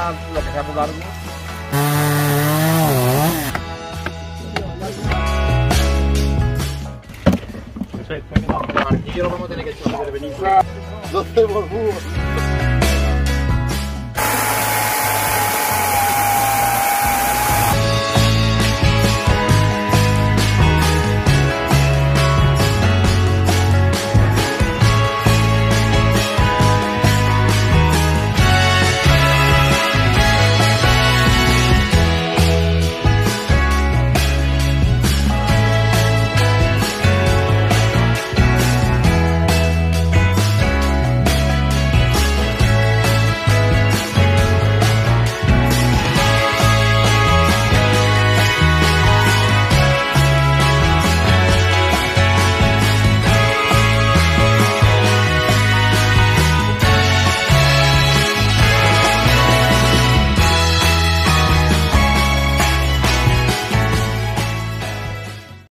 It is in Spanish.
carne. Aquí lo vamos a tener que echar de venir. No tenemos.